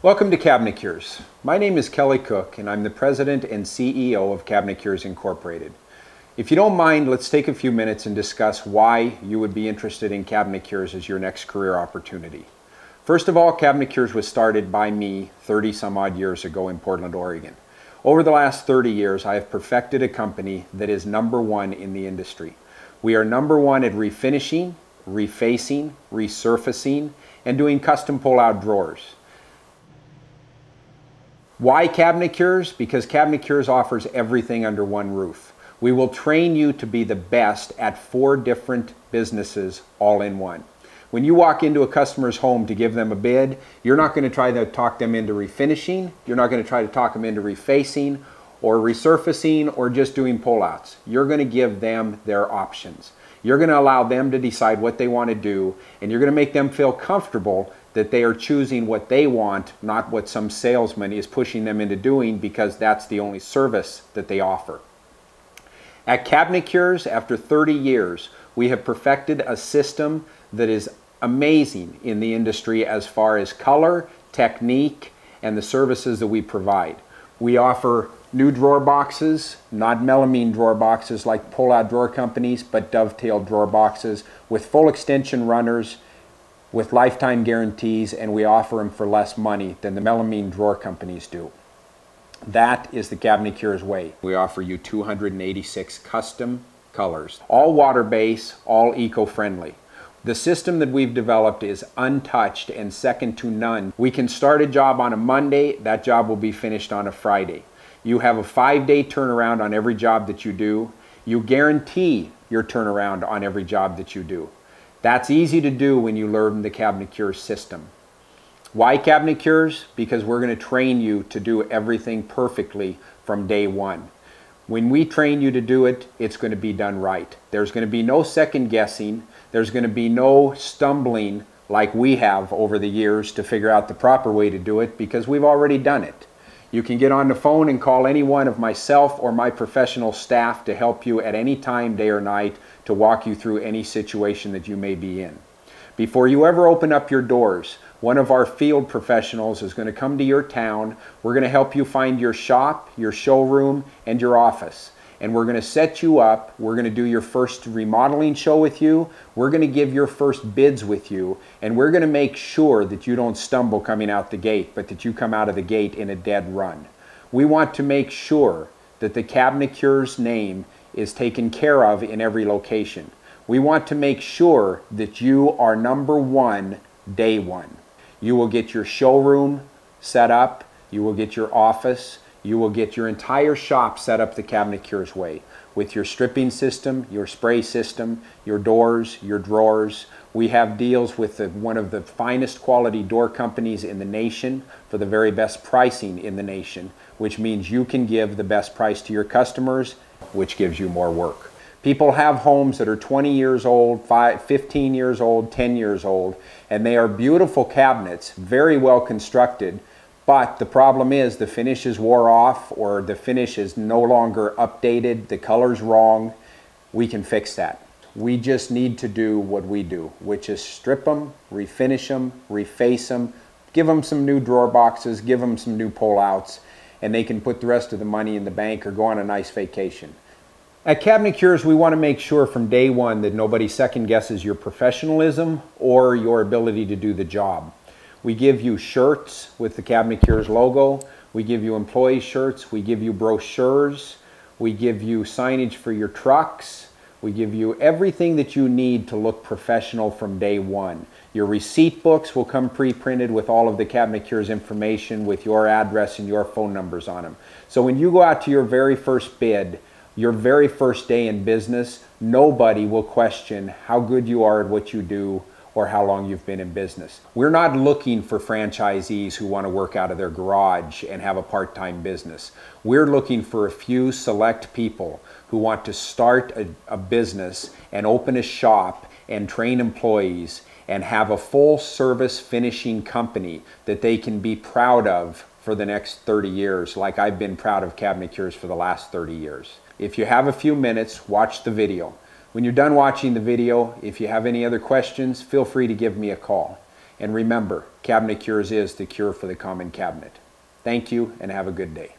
Welcome to Cabinet Cures. My name is Kelly Koch and I'm the President and CEO of Cabinet Cures Incorporated. If you don't mind, let's take a few minutes and discuss why you would be interested in Cabinet Cures as your next career opportunity. First of all, Cabinet Cures was started by me 30 some odd years ago in Portland, Oregon. Over the last 30 years, I have perfected a company that is number one in the industry. We are number one at refinishing, refacing, resurfacing, and doing custom pull-out drawers. Why Cabinet Cures? Because Cabinet Cures offers everything under one roof. We will train you to be the best at four different businesses all in one. When you walk into a customer's home to give them a bid, you're not going to try to talk them into refinishing, you're not going to try to talk them into refacing or resurfacing or just doing pullouts. You're going to give them their options. You're going to allow them to decide what they want to do and you're going to make them feel comfortable that they are choosing what they want, not what some salesman is pushing them into doing because that's the only service that they offer. At Cabinet Cures, after 30 years, we have perfected a system that is amazing in the industry as far as color, technique, and the services that we provide. We offer new drawer boxes, not melamine drawer boxes like pull-out drawer companies, but dovetail drawer boxes with full extension runners with lifetime guarantees and we offer them for less money than the melamine drawer companies do. That is the Cabinet Cures way. We offer you 286 custom colors, all water-based, all eco-friendly. The system that we've developed is untouched and second to none. We can start a job on a Monday, that job will be finished on a Friday. You have a five-day turnaround on every job that you do. You guarantee your turnaround on every job that you do. That's easy to do when you learn the Cabinet Cures system. Why Cabinet Cures? Because we're going to train you to do everything perfectly from day one. When we train you to do it, it's going to be done right. There's going to be no second guessing. There's going to be no stumbling like we have over the years to figure out the proper way to do it because we've already done it. You can get on the phone and call any one of myself or my professional staff to help you at any time, day or night, to walk you through any situation that you may be in. Before you ever open up your doors, one of our field professionals is going to come to your town. We're going to help you find your shop, your showroom, and your office and we're going to set you up. We're going to do your first remodeling show with you. We're going to give your first bids with you, and we're going to make sure that you don't stumble coming out the gate, but that you come out of the gate in a dead run. We want to make sure that the Cabinet Cures name is taken care of in every location. We want to make sure that you are number one day one. You will get your showroom set up, you will get your office, you will get your entire shop set up the Cabinet Cures way with your stripping system, your spray system, your doors, your drawers. We have deals with the, one of the finest quality door companies in the nation for the very best pricing in the nation, which means you can give the best price to your customers, which gives you more work. People have homes that are 20 years old, 15 years old, 10 years old, and they are beautiful cabinets, very well constructed, but the problem is the finish is wore off or the finish is no longer updated, the color's wrong. We can fix that. We just need to do what we do, which is strip them, refinish them, reface them, give them some new drawer boxes, give them some new pull-outs, and they can put the rest of the money in the bank or go on a nice vacation. At Cabinet Cures, we want to make sure from day one that nobody second guesses your professionalism or your ability to do the job. We give you shirts with the Cabinet Cures logo. We give you employee shirts. We give you brochures. We give you signage for your trucks. We give you everything that you need to look professional from day one. Your receipt books will come pre-printed with all of the Cabinet Cures information with your address and your phone numbers on them. So when you go out to your very first bid, your very first day in business, nobody will question how good you are at what you do or how long you've been in business. We're not looking for franchisees who want to work out of their garage and have a part-time business. We're looking for a few select people who want to start a, a business and open a shop and train employees and have a full service finishing company that they can be proud of for the next 30 years like I've been proud of Cabinet Cures for the last 30 years. If you have a few minutes, watch the video. When you're done watching the video, if you have any other questions, feel free to give me a call. And remember, Cabinet Cures is the cure for the common cabinet. Thank you and have a good day.